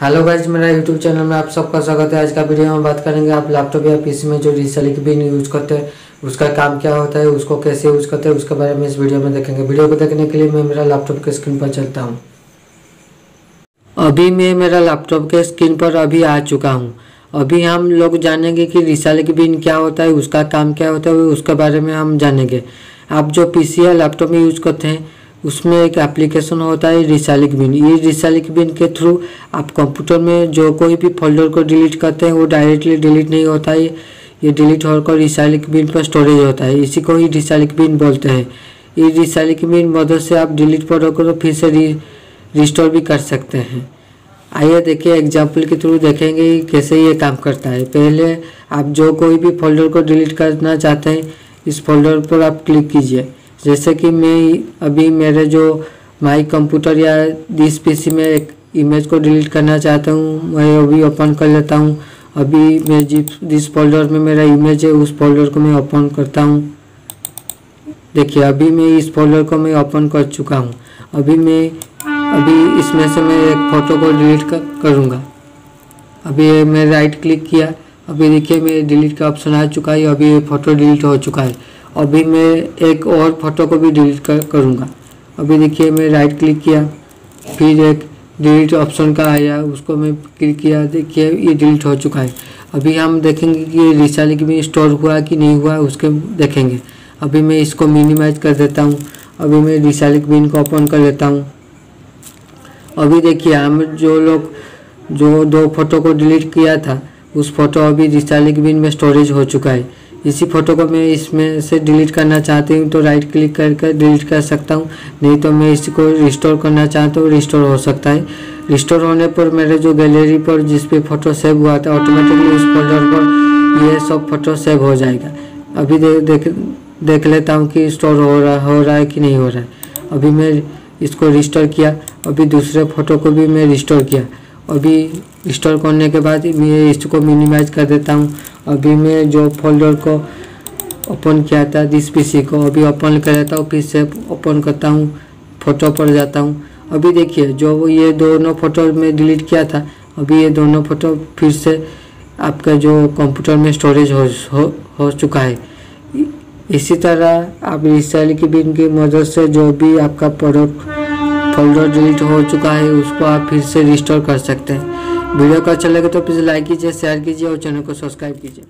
Hello guys मेरा YouTube channel में आप सबका स्वागत है। आज का वीडियो में बात करेंगे आप लैपटॉप या पीसी में जो रिसेलिक बिन यूज़ करते हैं, उसका काम क्या होता है, उसको कैसे यूज़ करते हैं, उसके बारे में इस वीडियो में देखेंगे। वीडियो को देखने के लिए मैं मेरा लैपटॉप के स्क्रीन पर चलता हूँ। अभी मैं मेरा लैपटॉप के स्क्रीन पर अभी आ चुका हूँ। अभी हम लोग जानेंगे कि रिसालिक बिन क्या होता है, उसका काम क्या होता है, उसके बारे में हम जानेंगे। आप जो पीसी या लैपटॉप में यूज़ करते हैं उसमें एक एप्लीकेशन होता है रिसालिक बिन ये रिसालिक बिन के थ्रू आप कंप्यूटर में जो कोई भी फोल्डर को डिलीट करते हैं, वो डायरेक्टली डिलीट नहीं होता है। ये डिलीट होकर रिसालिक बिन पर स्टोरेज होता है। इसी को ही रिसालिक बिन बोलते हैं। ये रिसालिक बिन मदद से आप डिलीट पर होकर फिर से री रिस्टोर भी कर सकते हैं। आइए देखिए एग्ज़ाम्पल के थ्रू देखेंगे कैसे ये काम करता है। पहले आप जो कोई भी फोल्डर को डिलीट करना चाहते हैं, इस फोल्डर पर आप क्लिक कीजिए। जैसे कि मैं अभी मेरे जो माई कंप्यूटर या दिस पीसी में एक इमेज को डिलीट करना चाहता हूँ मैं अभी ओपन कर लेता हूँ। अभी मैं जिस जिस फोल्डर में मेरा इमेज है उस फोल्डर को मैं ओपन करता हूँ। देखिए अभी मैं इस फोल्डर को मैं ओपन कर चुका हूँ। अभी मैं अभी इसमें से मैं एक फ़ोटो को डिलीट कर, करूँगा। अभी मैं राइट क्लिक किया। अभी देखिए मैं डिलीट का ऑप्शन आ चुका है अभी ये फ़ोटो डिलीट हो चुका है। अभी मैं एक और फ़ोटो को भी डिलीट कर करूँगा। अभी देखिए मैं राइट क्लिक किया, फिर एक डिलीट ऑप्शन का आया, उसको मैं क्लिक किया, देखिए ये डिलीट हो चुका है। अभी हम देखेंगे कि ये रिसालिक में स्टोर हुआ कि नहीं हुआ, उसके देखेंगे। अभी मैं इसको मिनिमाइज कर देता हूँ। अभी मैं रिसालिक बिन को ओपन कर लेता हूँ। अभी देखिए हम जो लोग, जो दो फ़ोटो को डिलीट किया था, उस फ़ोटो अभी रिसालिक बिन में स्टोरेज हो चुका है। इसी फ़ोटो को मैं इसमें से डिलीट करना चाहती हूँ तो राइट क्लिक करके डिलीट कर सकता हूँ। नहीं तो मैं इसको रिस्टोर करना चाहता हूँ रिस्टोर हो सकता है। रिस्टोर होने पर मेरे जो गैलरी पर जिस पे फ़ोटो सेव हुआ था ऑटोमेटिकली उस फोल्डर पर ये सब फ़ोटो सेव हो जाएगा। अभी देख देख देख लेता हूँ कि स्टोर हो रहा हो रहा है कि नहीं हो रहा है। अभी मैं इसको रिस्टोर किया, अभी दूसरे फ़ोटो को भी मैं रिस्टोर किया। अभी स्टोर करने के बाद मैं इसको मिनिमाइज कर देता हूँ। अभी मैं जो फोल्डर को ओपन किया था दिस पीसी को अभी ओपन कर लेता हूँ फिर से ओपन करता हूँ फ़ोटो पर जाता हूँ। अभी देखिए जो ये दोनों फ़ोटो में डिलीट किया था अभी ये दोनों फ़ोटो फिर से आपका जो कंप्यूटर में स्टोरेज हो हो, हो चुका है। इसी तरह आप रिसाइल की बिन की मदद से जो भी आपका प्रोडक्ट फोल्डर डिलीट हो चुका है उसको आप फिर से रिस्टोर कर सकते हैं। वीडियो को अच्छा लगे तो प्लीज़ लाइक कीजिए शेयर कीजिए और चैनल को सब्सक्राइब कीजिए।